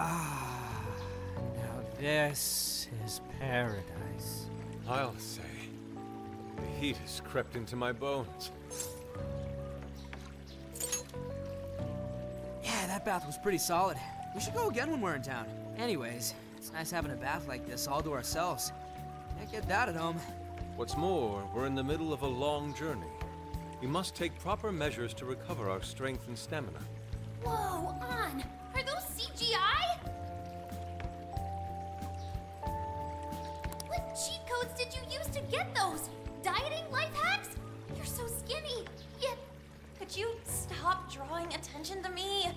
Ah, this is paradise. I'll say. The heat has crept into my bones. Yeah, that bath was pretty solid. We should go again when we're in town. Anyways, it's nice having a bath like this all to ourselves. Can't get that at home. What's more, we're in the middle of a long journey. We must take proper measures to recover our strength and stamina. Whoa, Ann! Are those CGI? You get those? Dieting life hacks? You're so skinny. Yet, Could you stop drawing attention to me?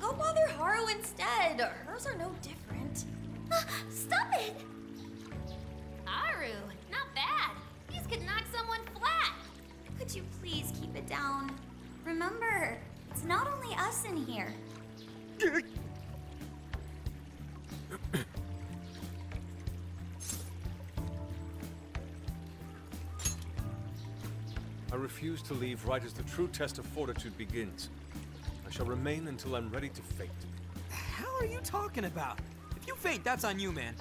Go bother Haru instead. Hers are no different. Ah, stop it! Haru, not bad. These could knock someone flat. Could you please keep it down? Remember, it's not only us in here. I refuse to leave right as the true test of fortitude begins. I shall remain until I'm ready to faint. The hell are you talking about? If you faint, that's on you, man.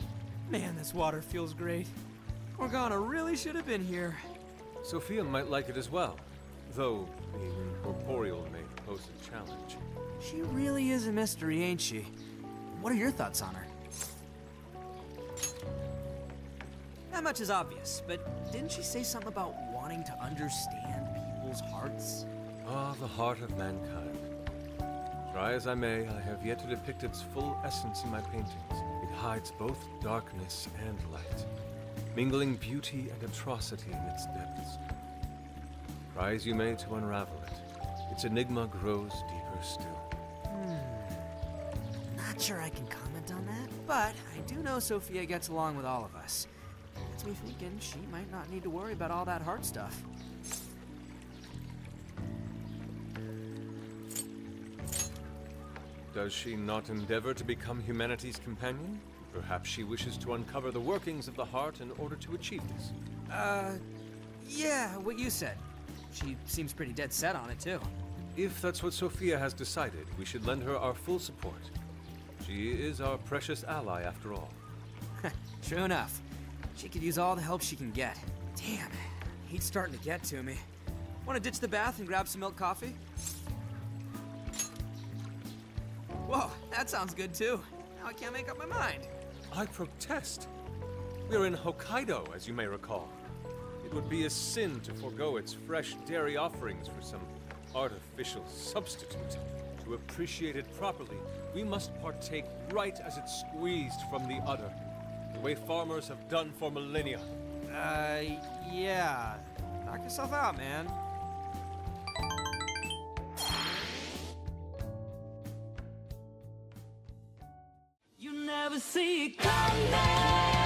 Man, this water feels great. Morgana really should have been here. Sophia might like it as well, though being incorporeal may pose a challenge. She really is a mystery, ain't she? What are your thoughts on her? That much is obvious, but didn't she say something about wanting to understand people's hearts? Ah, the heart of mankind. Try as I may, I have yet to depict its full essence in my paintings. It hides both darkness and light, mingling beauty and atrocity in its depths. Try as you may to unravel it, its enigma grows deeper still. Hmm. Not sure I can comment on that, but I do know Sophia gets along with all of us. Gets me thinking she might not need to worry about all that hard stuff. Does she not endeavor to become humanity's companion? Perhaps she wishes to uncover the workings of the heart in order to achieve this. Uh, yeah, what you said. She seems pretty dead set on it, too. If that's what Sophia has decided, we should lend her our full support. She is our precious ally, after all. True enough. She could use all the help she can get. Damn, heat's starting to get to me. Want to ditch the bath and grab some milk coffee? Whoa, that sounds good too. Now I can't make up my mind. I protest. We are in Hokkaido, as you may recall. It would be a sin to forego its fresh dairy offerings for some artificial substitute. To appreciate it properly, we must partake right as it's squeezed from the udder, the way farmers have done for millennia. Uh, yeah. Knock yourself out, man. You never see it coming.